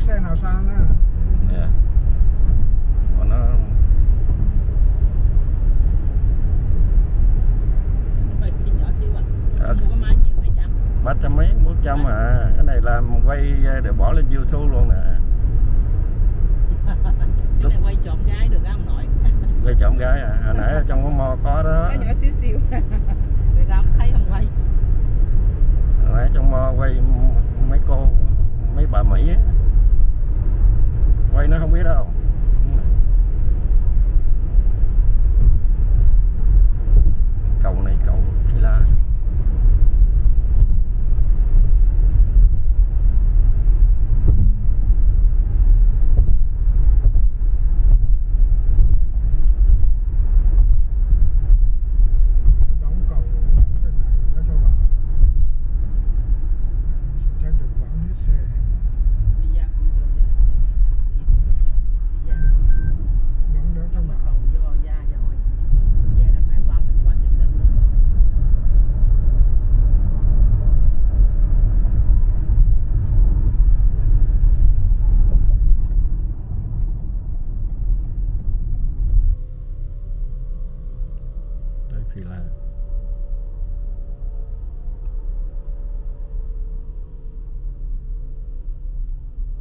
sang á. Dạ. Còn nó nhưng mà cái nhỏ xíu à. Ờ. trăm. ba trăm mấy bốn trăm à. Cái này làm quay để bỏ lên youtube luôn nè. Cái này quay trộm gái được không nội. Quay trộm gái à? Hồi nãy trong cái mo có đó. Cái nhỏ xíu xíu. Người ta không thấy không quay. Hồi nãy trong mo quay mấy cô mấy bà mỹ á. Quay nó không biết đâu pretty loud.